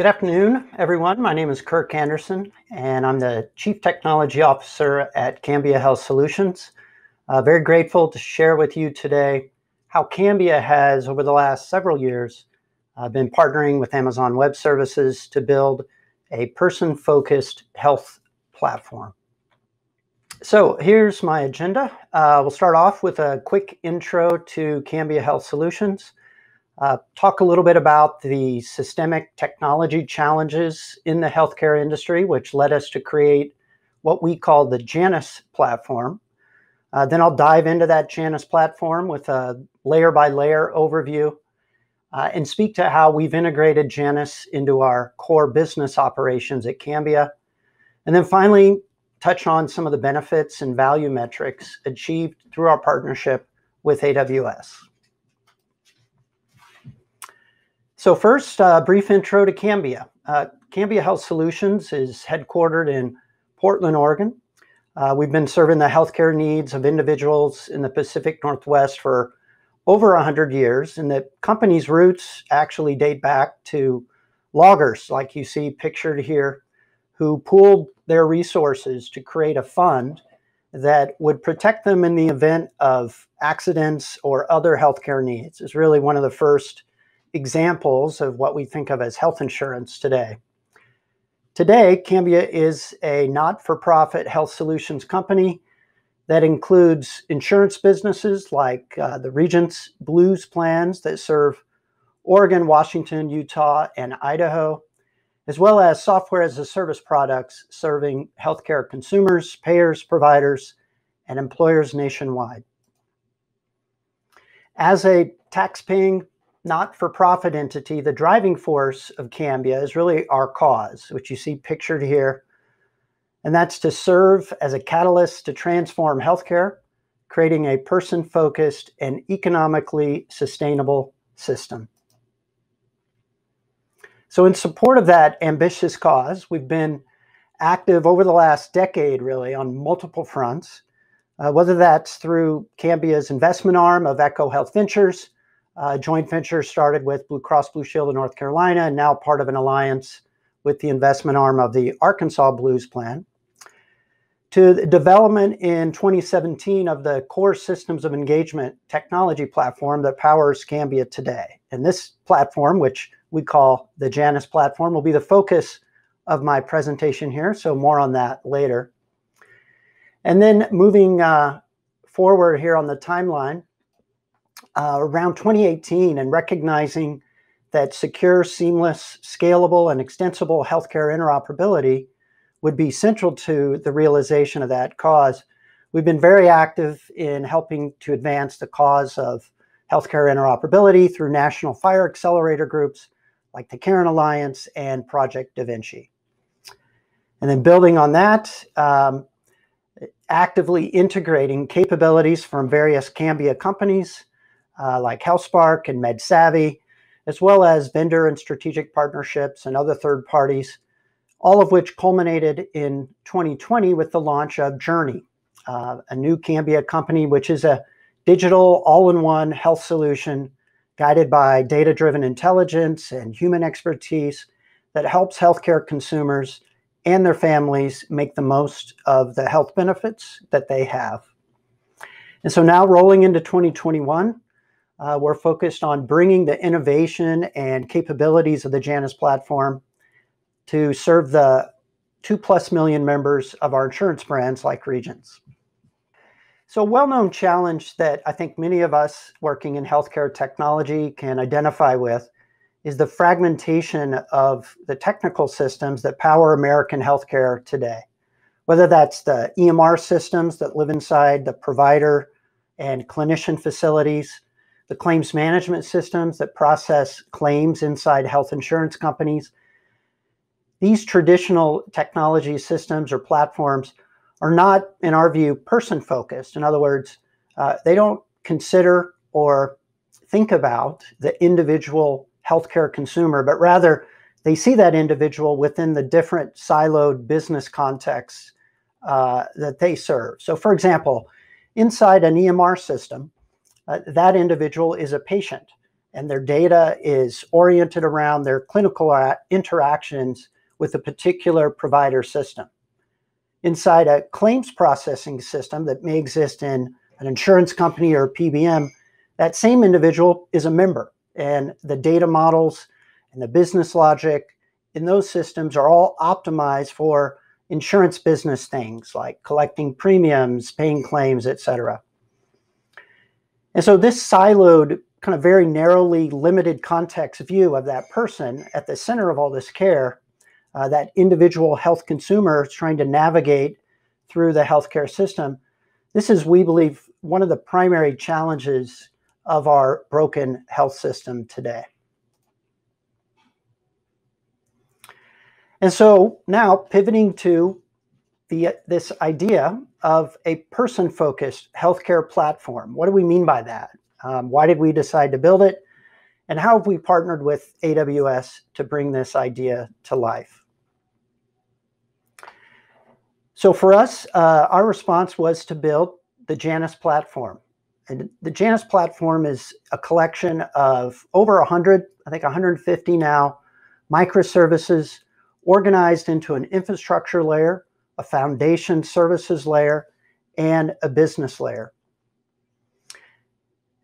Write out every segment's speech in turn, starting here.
Good afternoon, everyone. My name is Kirk Anderson, and I'm the Chief Technology Officer at Cambia Health Solutions. Uh, very grateful to share with you today how Cambia has, over the last several years, uh, been partnering with Amazon Web Services to build a person focused health platform. So here's my agenda. Uh, we'll start off with a quick intro to Cambia Health Solutions. Uh, talk a little bit about the systemic technology challenges in the healthcare industry, which led us to create what we call the Janus platform. Uh, then I'll dive into that Janus platform with a layer by layer overview uh, and speak to how we've integrated Janus into our core business operations at Cambia. And then finally, touch on some of the benefits and value metrics achieved through our partnership with AWS. So first, a uh, brief intro to Cambia. Uh, Cambia Health Solutions is headquartered in Portland, Oregon. Uh, we've been serving the healthcare needs of individuals in the Pacific Northwest for over 100 years, and the company's roots actually date back to loggers, like you see pictured here, who pooled their resources to create a fund that would protect them in the event of accidents or other healthcare needs. It's really one of the first examples of what we think of as health insurance today. Today, Cambia is a not for profit health solutions company that includes insurance businesses like uh, the Regence Blues plans that serve Oregon, Washington, Utah, and Idaho, as well as software as a service products serving healthcare consumers, payers, providers, and employers nationwide. As a tax-paying not for profit entity, the driving force of Cambia is really our cause, which you see pictured here. And that's to serve as a catalyst to transform healthcare, creating a person focused and economically sustainable system. So, in support of that ambitious cause, we've been active over the last decade, really, on multiple fronts, uh, whether that's through Cambia's investment arm of Echo Health Ventures uh, joint venture started with Blue Cross Blue Shield of North Carolina and now part of an alliance with the investment arm of the Arkansas Blues Plan. To the development in 2017 of the core systems of engagement technology platform that powers Cambia today. And this platform, which we call the Janus platform, will be the focus of my presentation here. So more on that later. And then moving uh, forward here on the timeline, uh, around 2018 and recognizing that secure, seamless, scalable, and extensible healthcare interoperability would be central to the realization of that cause. We've been very active in helping to advance the cause of healthcare interoperability through national FHIR accelerator groups like the CARIN Alliance and Project Da Vinci. And then building on that, um, actively integrating capabilities from various Cambia companies uh, like HealthSparq and MedSavvy, as well as vendor and strategic partnerships and other third parties, all of which culminated in 2020 with the launch of Journi, uh, a new Cambia company, which is a digital all-in-one health solution guided by data-driven intelligence and human expertise that helps healthcare consumers and their families make the most of the health benefits that they have. And so now rolling into 2021, uh, we're focused on bringing the innovation and capabilities of the Janus platform to serve the two plus million members of our insurance brands like Regence. So, a well known challenge that I think many of us working in healthcare technology can identify with is the fragmentation of the technical systems that power American healthcare today. Whether that's the EMR systems that live inside the provider and clinician facilities, the claims management systems that process claims inside health insurance companies. These traditional technology systems or platforms are not, in our view, person focused. In other words, uh, they don't consider or think about the individual healthcare consumer, but rather they see that individual within the different siloed business contexts uh, that they serve. So, for example, inside an EMR system, uh, that individual is a patient and their data is oriented around their clinical interactions with a particular provider system. Inside a claims processing system that may exist in an insurance company or PBM, that same individual is a member, and the data models and the business logic in those systems are all optimized for insurance business things like collecting premiums, paying claims, etc. And so this siloed, kind of very narrowly limited context view of that person at the center of all this care, uh, that individual health consumer trying to navigate through the healthcare system, this is, we believe, one of the primary challenges of our broken health system today. And so now pivoting to the, this idea of a person-focused healthcare platform. What do we mean by that? Um, why did we decide to build it? And how have we partnered with AWS to bring this idea to life? So for us, uh, our response was to build the Janus platform. And the Janus platform is a collection of over 100, I think 150 now, microservices organized into an infrastructure layer, a foundation services layer, and a business layer.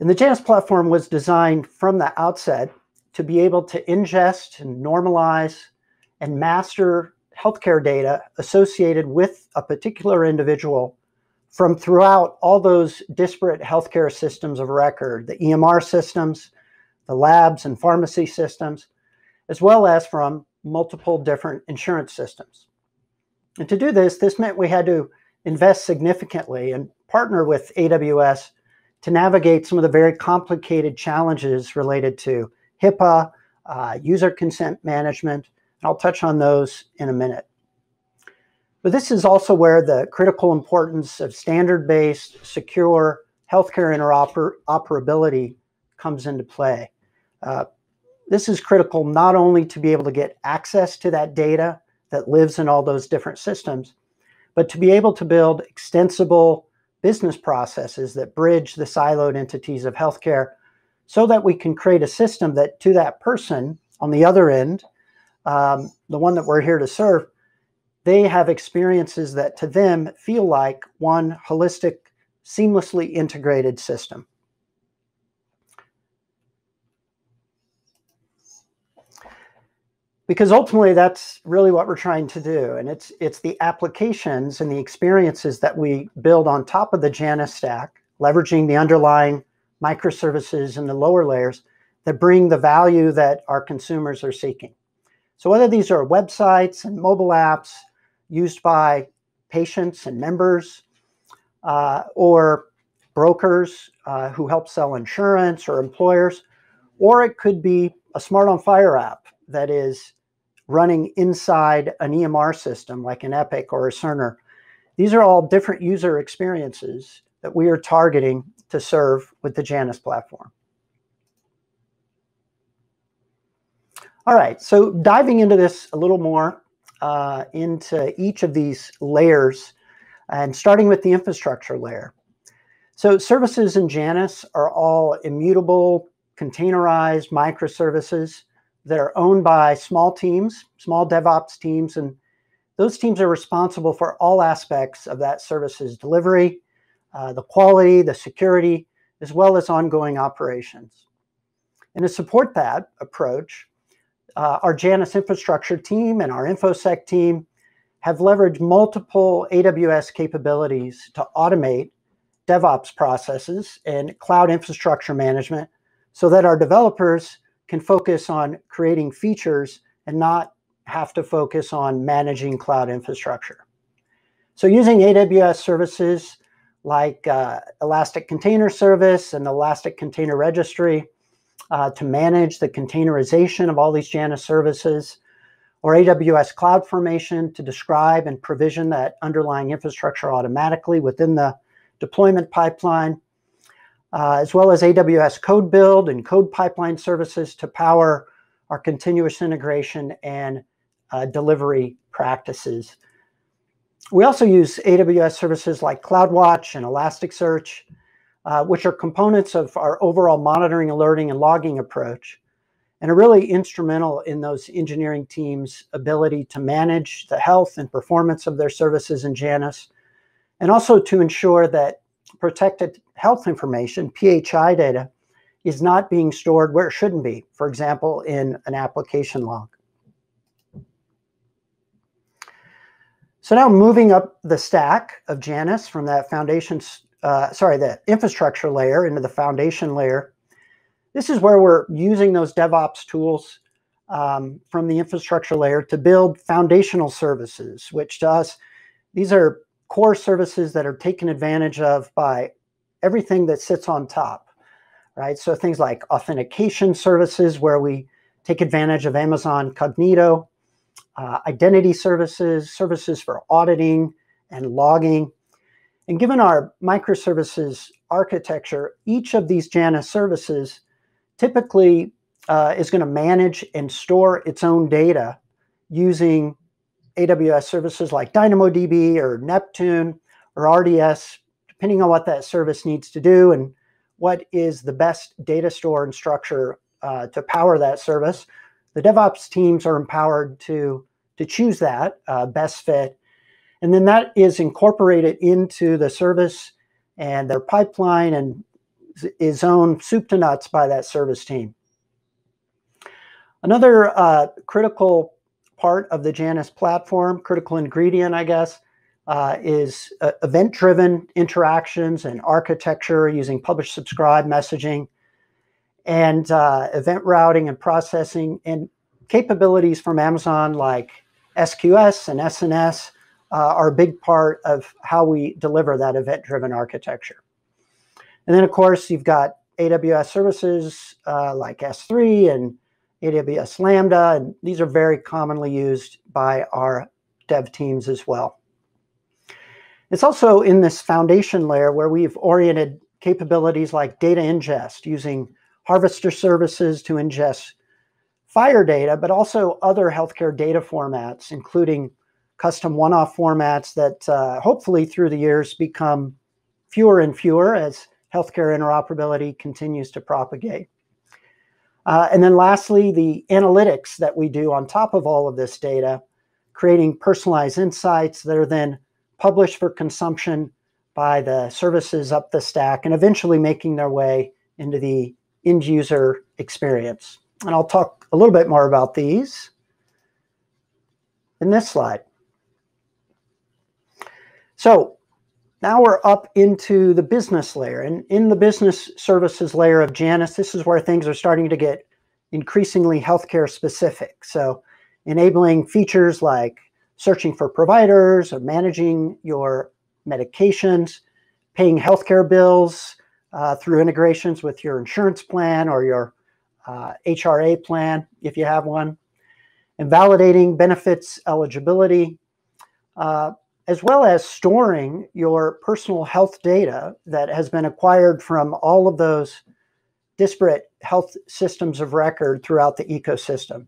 And the Janus platform was designed from the outset to be able to ingest and normalize and master healthcare data associated with a particular individual from throughout all those disparate healthcare systems of record, the EMR systems, the labs and pharmacy systems, as well as from multiple different insurance systems. And to do this, this meant we had to invest significantly and partner with AWS to navigate some of the very complicated challenges related to HIPAA, uh, user consent management. And I'll touch on those in a minute. But this is also where the critical importance of standard-based, secure healthcare interoperability comes into play. Uh, this is critical not only to be able to get access to that data that lives in all those different systems, but to be able to build extensible business processes that bridge the siloed entities of healthcare so that we can create a system that to that person on the other end, um, the one that we're here to serve, they have experiences that to them feel like one holistic, seamlessly integrated system. Because ultimately that's really what we're trying to do and it's it's the applications and the experiences that we build on top of the janus stack leveraging the underlying microservices in the lower layers that bring the value that our consumers are seeking. So whether these are websites and mobile apps used by patients and members uh, or brokers uh, who help sell insurance or employers or it could be a smart on FHIR app that is running inside an EMR system like an Epic or a Cerner. These are all different user experiences that we are targeting to serve with the Janus platform. All right, so diving into this a little more, uh, into each of these layers, and starting with the infrastructure layer. So services in Janus are all immutable, containerized microservices that are owned by small teams, small DevOps teams, and those teams are responsible for all aspects of that service's delivery, uh, the quality, the security, as well as ongoing operations. And to support that approach, uh, our Janus infrastructure team and our InfoSec team have leveraged multiple AWS capabilities to automate DevOps processes and cloud infrastructure management so that our developers can focus on creating features and not have to focus on managing cloud infrastructure. So using AWS services like uh, Elastic Container Service and Elastic Container Registry uh, to manage the containerization of all these Janus services, or AWS CloudFormation to describe and provision that underlying infrastructure automatically within the deployment pipeline, uh, as well as AWS Code Build and Code Pipeline services to power our continuous integration and uh, delivery practices. We also use AWS services like CloudWatch and Elasticsearch uh, which are components of our overall monitoring, alerting, and logging approach, and are really instrumental in those engineering teams' ability to manage the health and performance of their services in Janus, and also to ensure that protected health information, PHI data, is not being stored where it shouldn't be, for example, in an application log. So now moving up the stack of Janus from that foundation, uh, sorry, the infrastructure layer into the foundation layer, this is where we're using those DevOps tools um, from the infrastructure layer to build foundational services, which to us, these are core services that are taken advantage of by everything that sits on top, right? So things like authentication services where we take advantage of Amazon Cognito, uh, identity services, services for auditing and logging. And given our microservices architecture, each of these Janus services typically uh, is going to manage and store its own data using AWS services like DynamoDB or Neptune or RDS, depending on what that service needs to do and what is the best data store and structure uh, to power that service the DevOps teams are empowered to, to choose that uh, best fit. And then that is incorporated into the service and their pipeline and is owned soup to nuts by that service team. Another uh, critical part of the Janus platform, critical ingredient, I guess, uh, is uh, event-driven interactions and architecture using publish subscribe messaging and uh, event routing and processing and capabilities from Amazon like SQS and SNS uh, are a big part of how we deliver that event-driven architecture. And then, of course, you've got AWS services uh, like S3 and AWS Lambda, and these are very commonly used by our dev teams as well. It's also in this foundation layer where we've oriented capabilities like data ingest using Harvester services to ingest FHIR data, but also other healthcare data formats, including custom one-off formats that uh, hopefully through the years become fewer and fewer as healthcare interoperability continues to propagate. Uh, and then lastly, the analytics that we do on top of all of this data, creating personalized insights that are then published for consumption by the services up the stack and eventually making their way into the end user experience. And I'll talk a little bit more about these in this slide. So now we're up into the business layer. And in the business services layer of Janus, this is where things are starting to get increasingly healthcare specific. So enabling features like searching for providers or managing your medications, paying healthcare bills, uh, through integrations with your insurance plan or your uh, HRA plan, if you have one, and validating benefits eligibility, uh, as well as storing your personal health data that has been acquired from all of those disparate health systems of record throughout the ecosystem.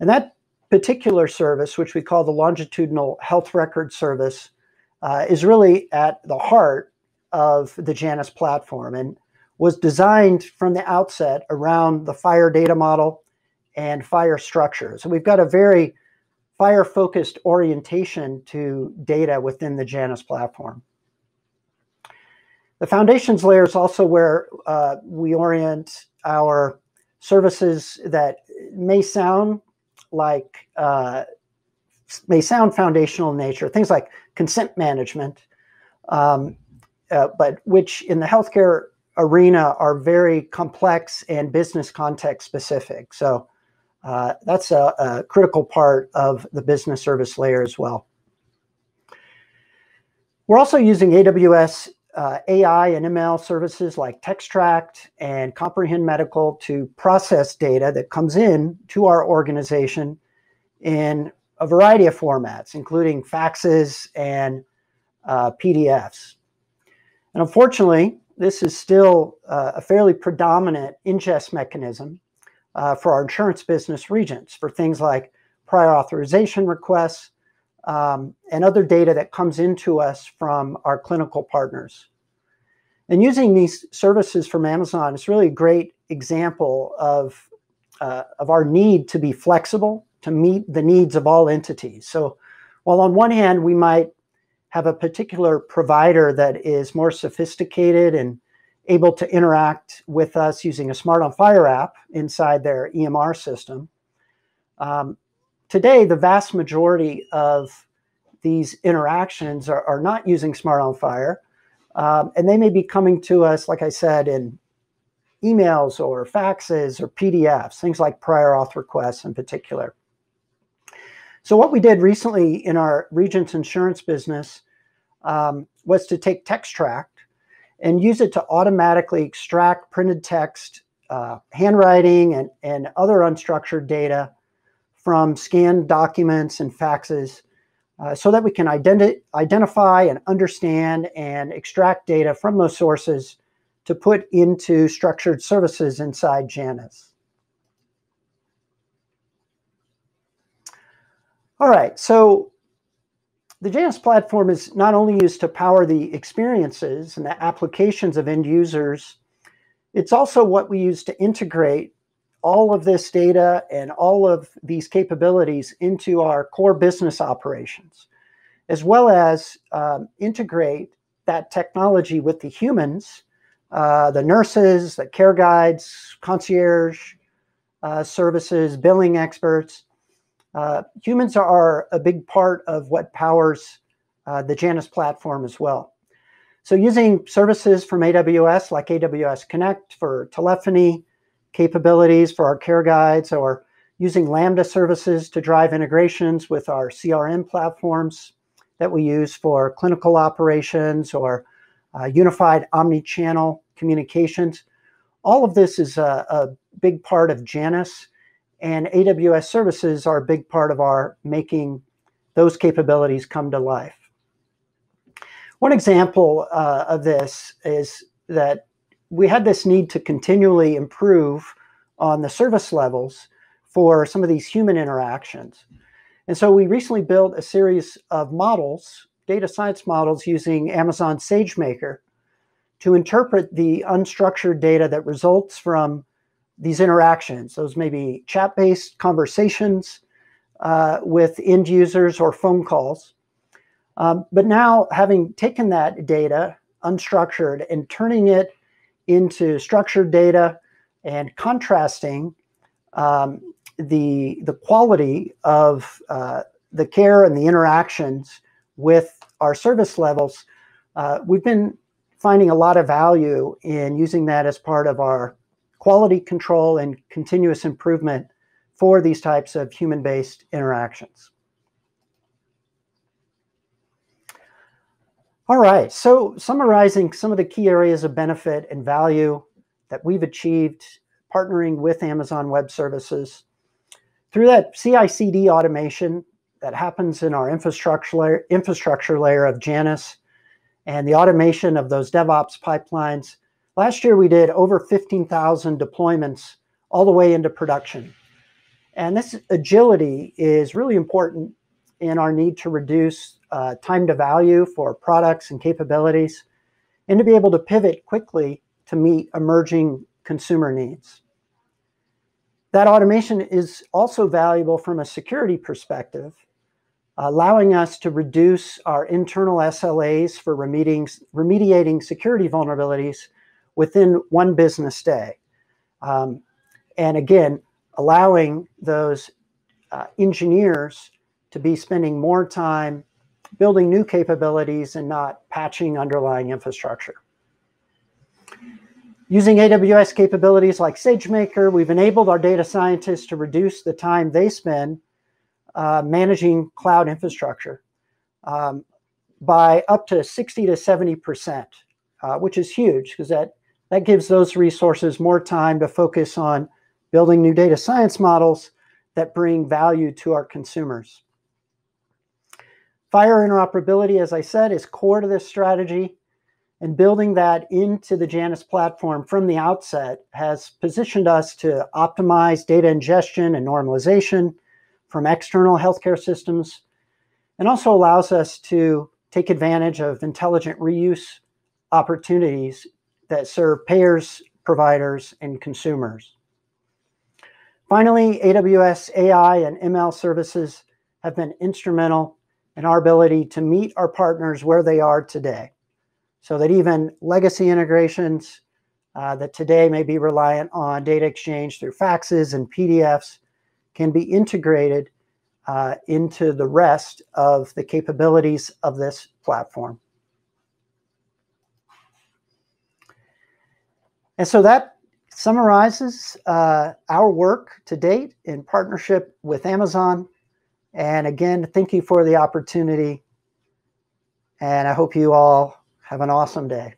And that particular service, which we call the Longitudinal Health Record Service, uh, is really at the heart of the Janus platform and was designed from the outset around the FHIR data model and FHIR structure. So we've got a very FHIR focused orientation to data within the Janus platform. The foundations layer is also where uh, we orient our services that may sound like uh, may sound foundational in nature, things like consent management, um, uh, but which in the healthcare arena are very complex and business context specific. So uh, that's a, a, critical part of the business service layer as well. We're also using AWS uh, AI and ML services like Textract and Comprehend Medical to process data that comes in to our organization in a variety of formats, including faxes and uh, PDFs. And unfortunately, this is still uh, a fairly predominant ingest mechanism uh, for our insurance business Regence for things like prior authorization requests um, and other data that comes into us from our clinical partners. And using these services from Amazon is really a great example of, uh, of our need to be flexible to meet the needs of all entities. So while on one hand, we might have a particular provider that is more sophisticated and able to interact with us using a Smart on FHIR app inside their EMR system. Um, today, the vast majority of these interactions are, are not using Smart on FHIR. Um, and they may be coming to us, like I said, in emails or faxes or PDFs, things like prior auth requests in particular. So what we did recently in our Regence insurance business um, was to take Textract and use it to automatically extract printed text, uh, handwriting, and, and other unstructured data from scanned documents and faxes uh, so that we can identi identify and understand and extract data from those sources to put into structured services inside Janus. All right, so the Janus platform is not only used to power the experiences and the applications of end users, it's also what we use to integrate all of this data and all of these capabilities into our core business operations, as well as um, integrate that technology with the humans, uh, the nurses, the care guides, concierge uh, services, billing experts, uh, humans are a big part of what powers uh, the Janus platform as well. So using services from AWS like AWS Connect for telephony capabilities for our care guides or using Lambda services to drive integrations with our CRM platforms that we use for clinical operations or uh, unified omni-channel communications. All of this is a, a big part of Janus and AWS services are a big part of our making those capabilities come to life. One example uh, of this is that we had this need to continually improve on the service levels for some of these human interactions. And so we recently built a series of models, data science models using Amazon SageMaker to interpret the unstructured data that results from these interactions. Those may be chat-based conversations uh, with end users or phone calls. Um, but now having taken that data, unstructured, and turning it into structured data and contrasting um, the, the quality of uh, the care and the interactions with our service levels, uh, we've been finding a lot of value in using that as part of our quality control and continuous improvement for these types of human-based interactions. All right, so summarizing some of the key areas of benefit and value that we've achieved partnering with Amazon Web Services. Through that CI/CD automation that happens in our infrastructure layer, infrastructure layer of Janus and the automation of those DevOps pipelines, Last year, we did over 15,000 deployments all the way into production. And this agility is really important in our need to reduce uh, time to value for products and capabilities, and to be able to pivot quickly to meet emerging consumer needs. That automation is also valuable from a security perspective, allowing us to reduce our internal SLAs for remediating, remediating security vulnerabilities within one business day. Um, and again, allowing those uh, engineers to be spending more time building new capabilities and not patching underlying infrastructure. Using AWS capabilities like SageMaker, we've enabled our data scientists to reduce the time they spend uh, managing cloud infrastructure um, by up to 60 to 70%, uh, which is huge because that that gives those resources more time to focus on building new data science models that bring value to our consumers. FHIR interoperability, as I said, is core to this strategy. And building that into the Janus platform from the outset has positioned us to optimize data ingestion and normalization from external healthcare systems, and also allows us to take advantage of intelligent reuse opportunities that serve payers, providers, and consumers. Finally, AWS AI and ML services have been instrumental in our ability to meet our partners where they are today, so that even legacy integrations uh, that today may be reliant on data exchange through faxes and PDFs can be integrated uh, into the rest of the capabilities of this platform. And so that summarizes uh, our work to date in partnership with Amazon. And again, thank you for the opportunity. And I hope you all have an awesome day.